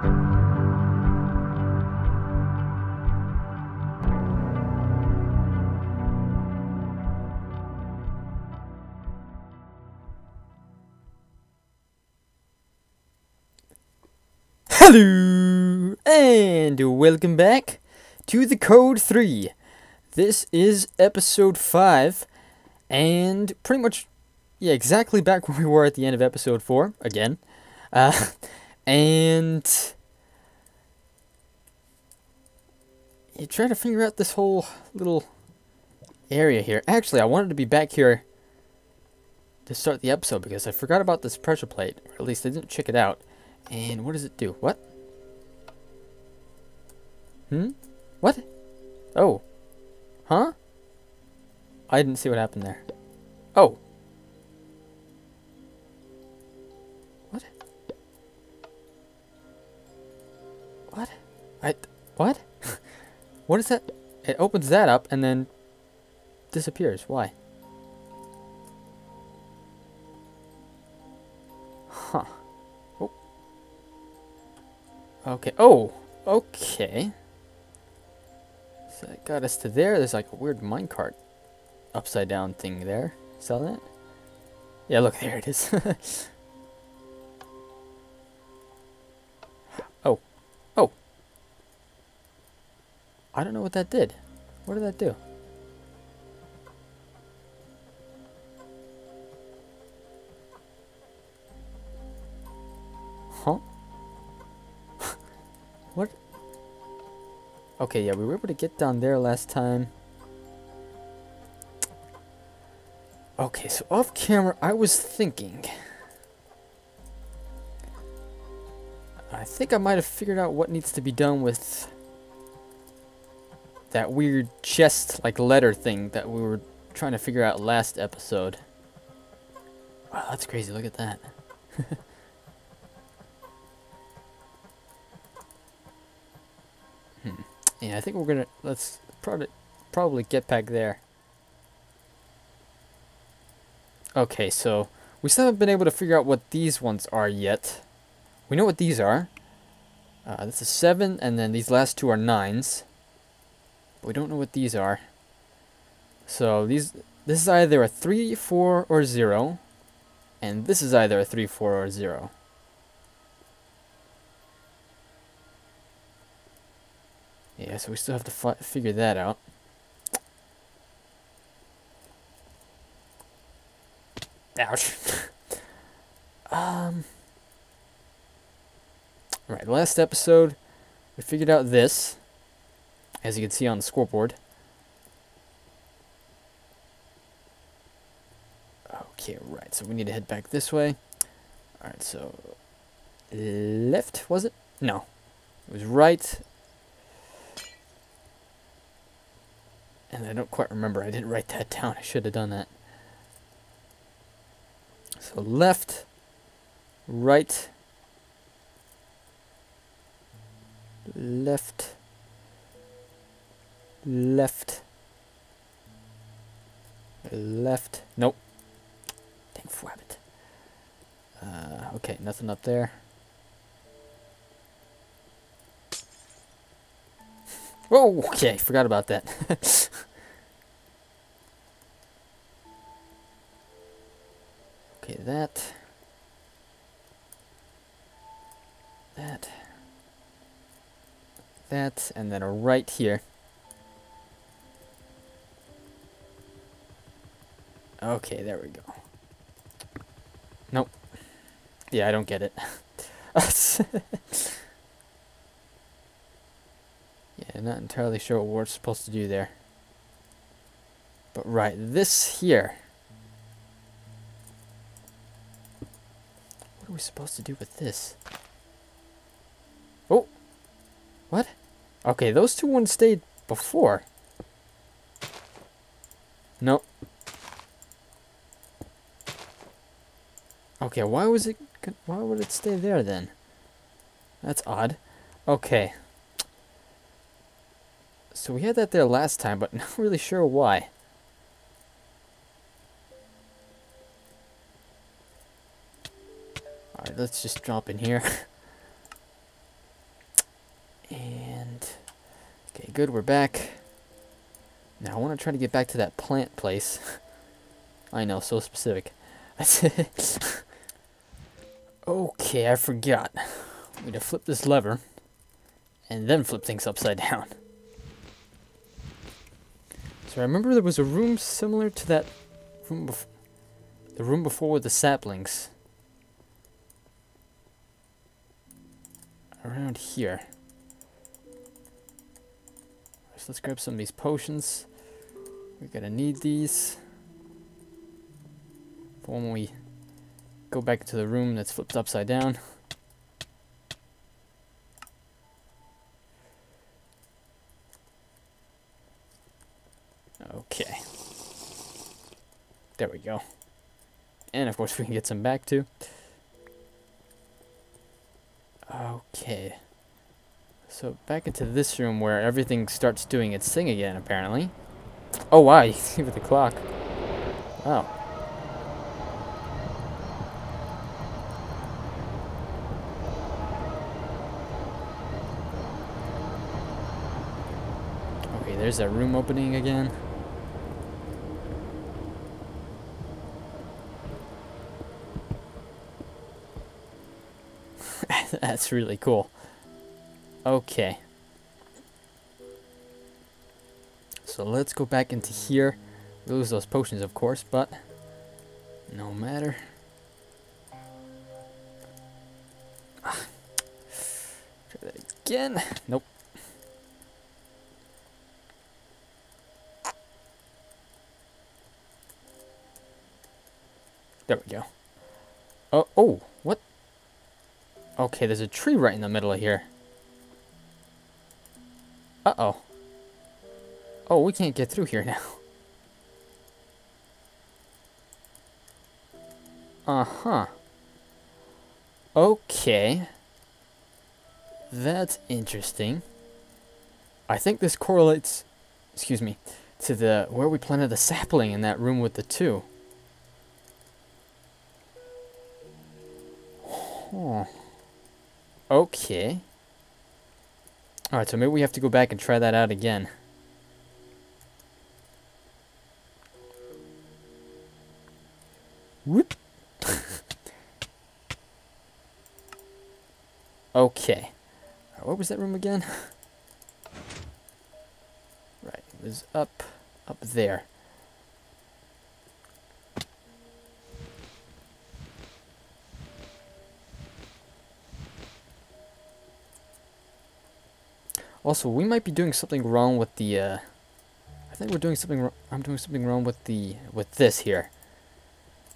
Hello and welcome back to the Code 3. This is episode 5 and pretty much yeah, exactly back where we were at the end of episode 4 again. Uh, and you try to figure out this whole little area here. Actually, I wanted to be back here to start the episode because I forgot about this pressure plate, or at least I didn't check it out. And what does it do? What? Hmm? What? Oh. Huh? I didn't see what happened there. Oh. What is that? It opens that up and then disappears. Why? Huh. Oh. Okay. Oh! Okay. So that got us to there. There's like a weird minecart upside down thing there. Saw that? Yeah, look, there it is. I don't know what that did. What did that do? Huh? what? Okay, yeah, we were able to get down there last time. Okay, so off camera, I was thinking. I think I might have figured out what needs to be done with that weird chest like letter thing that we were trying to figure out last episode. Wow, that's crazy. Look at that. hmm. Yeah, I think we're gonna let's probably probably get back there. Okay, so we still haven't been able to figure out what these ones are yet. We know what these are. Uh, this is seven, and then these last two are nines. But we don't know what these are. So these this is either a three, four, or zero, and this is either a three, four, or zero. Yeah, so we still have to fi figure that out. Ouch. um. Right, last episode, we figured out this, as you can see on the scoreboard. Okay, right, so we need to head back this way. Alright, so left, was it? No, it was right, And I don't quite remember. I didn't write that down. I should have done that. So left, right, left, left, left. Nope. Dang fwabbit. Uh, okay, nothing up there. Oh, okay, forgot about that. okay, that. That. That, and then a right here. Okay, there we go. Nope. Yeah, I don't get it. Yeah, not entirely sure what we're supposed to do there. But right, this here. What are we supposed to do with this? Oh! What? Okay, those two ones stayed before. Nope. Okay, why was it... Why would it stay there then? That's odd. Okay. So we had that there last time, but not really sure why. Alright, let's just jump in here. and... Okay, good, we're back. Now, I want to try to get back to that plant place. I know, so specific okay, I forgot. I'm to flip this lever and then flip things upside down. So I remember there was a room similar to that room before. The room before with the saplings. Around here. So let's grab some of these potions. We're gonna need these. For when we go back to the room that's flipped upside down. Okay. There we go. And of course we can get some back too. Okay. So back into this room where everything starts doing its thing again, apparently. Oh wow, you can see with the clock. Wow. Okay, there's that room opening again. That's really cool. Okay. So let's go back into here. Lose those potions, of course, but no matter. Try that again. Nope. There we go. Oh, oh, what? Okay, there's a tree right in the middle of here. Uh-oh. Oh, we can't get through here now. Uh-huh. Okay. That's interesting. I think this correlates, excuse me, to the where we planted the sapling in that room with the two. Huh. Okay. Alright, so maybe we have to go back and try that out again. Whoop. okay. Right, what was that room again? right, it was up, up there. Also, we might be doing something wrong with the, uh, I think we're doing something, wrong, I'm doing something wrong with the, with this here.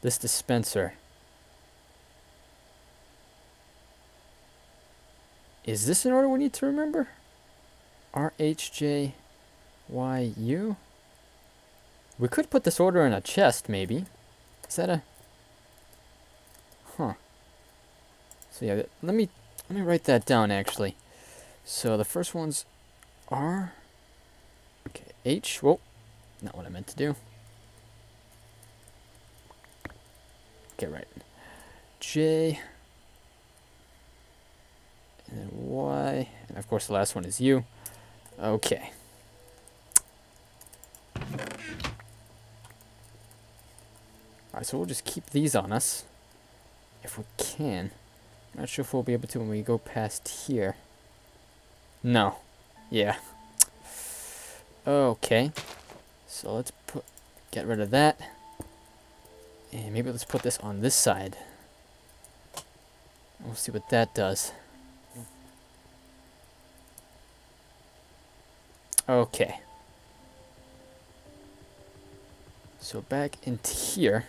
This dispenser. Is this an order we need to remember? R-H-J-Y-U? We could put this order in a chest, maybe. Is that a... Huh. So yeah, let me, let me write that down, actually. So the first one's are Okay, H. Whoa, not what I meant to do. Okay, right. J. And then Y. And of course the last one is U. Okay. Alright, so we'll just keep these on us. If we can. Not sure if we'll be able to when we go past here. No. Yeah. Okay. So let's put get rid of that. And maybe let's put this on this side. We'll see what that does. Okay. So back into here.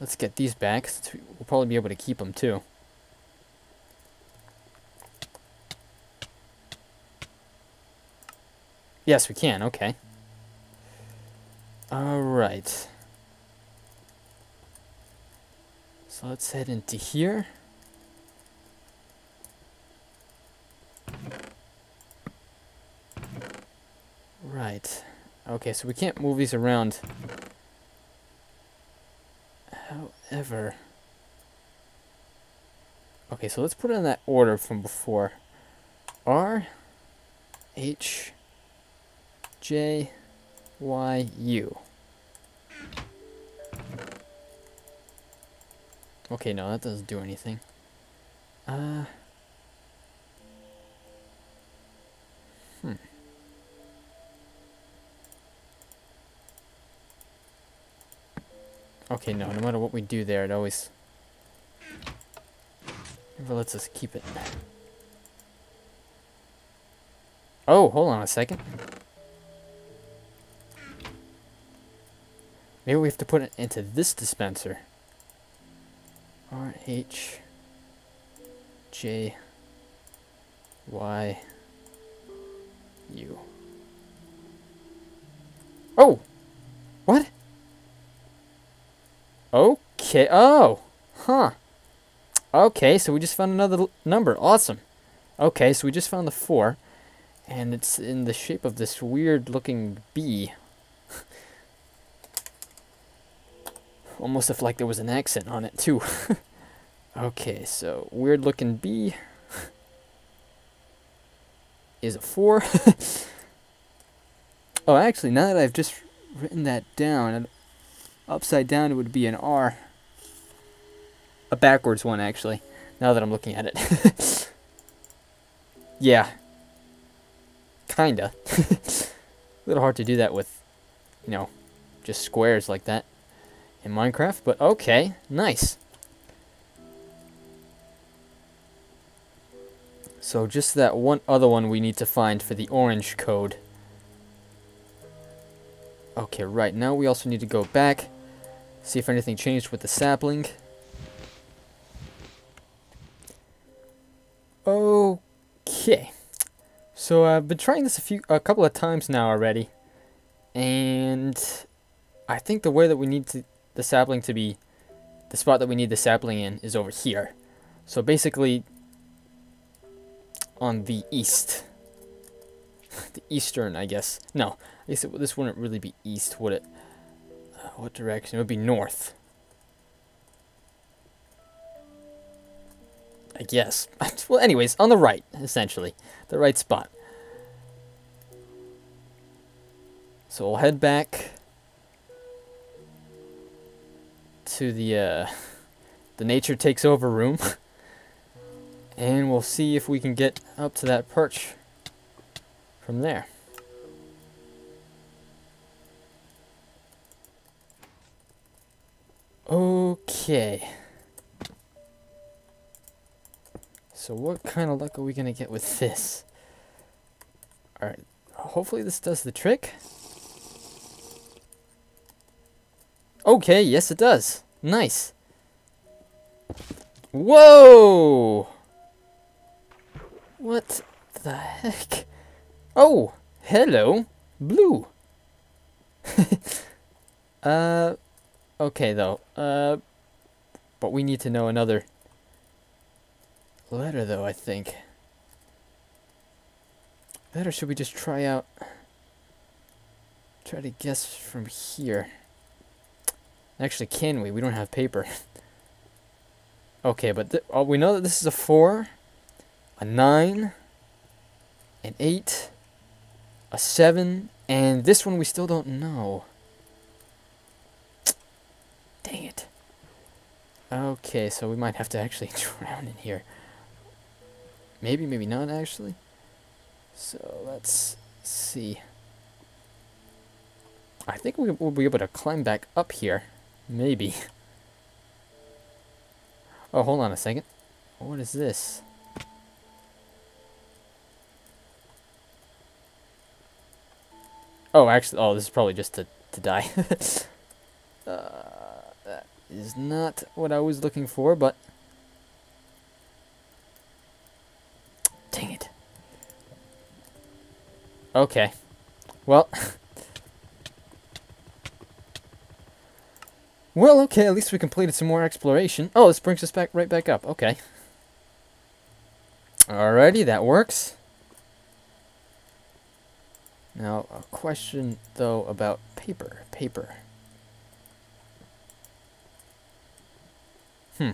Let's get these back. We'll probably be able to keep them too. Yes, we can. Okay. Alright. So let's head into here. Right. Okay, so we can't move these around. However... Okay, so let's put it in that order from before. R H J Y U. Okay, no, that doesn't do anything. Uh Hmm. Okay, no, no matter what we do there, it always never lets us keep it. Oh, hold on a second. Maybe we have to put it into this dispenser. R H J Y U. Oh! What? Okay. Oh! Huh. Okay, so we just found another number. Awesome. Okay, so we just found the 4. And it's in the shape of this weird looking bee. Almost if like there was an accent on it too. okay, so weird looking B is a 4. oh, actually, now that I've just written that down, upside down it would be an R. A backwards one, actually, now that I'm looking at it. yeah. Kinda. a little hard to do that with, you know, just squares like that in Minecraft, but okay, nice. So just that one other one we need to find for the orange code. Okay, right, now we also need to go back, see if anything changed with the sapling. Okay. So I've been trying this a few a couple of times now already. And I think the way that we need to the sapling to be the spot that we need the sapling in is over here. So basically on the east. the eastern, I guess. No, I guess it, this wouldn't really be east, would it? Uh, what direction? It would be north. I guess. well, anyways, on the right, essentially. The right spot. So we'll head back to the, uh, the nature takes over room. And we'll see if we can get up to that perch from there. Okay. So what kind of luck are we going to get with this? Alright, hopefully this does the trick. Okay, yes it does. Nice. Whoa! What the heck? Oh, hello, blue. uh, okay though. Uh, but we need to know another letter though, I think. Letter should we just try out? Try to guess from here. Actually, can we? We don't have paper. okay, but oh, we know that this is a 4 a 9, an 8, a 7, and this one we still don't know. Dang it. Okay, so we might have to actually drown in here. Maybe, maybe not actually. So let's see. I think we will be able to climb back up here. Maybe. Oh, hold on a second. What is this? Oh, actually, oh, this is probably just to, to die. uh, that is not what I was looking for, but... Dang it. Okay. Well... well, okay, at least we completed some more exploration. Oh, this brings us back right back up. Okay. Alrighty, that works. Now, a question, though, about paper. Paper. Hmm.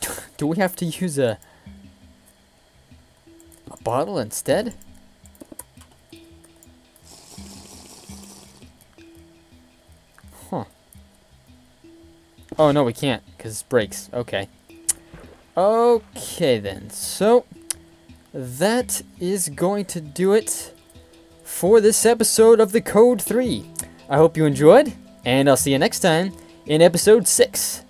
Do we have to use a a bottle instead? Oh no, we can't because it breaks. Okay. Okay then. So that is going to do it for this episode of the Code 3. I hope you enjoyed, and I'll see you next time in episode 6.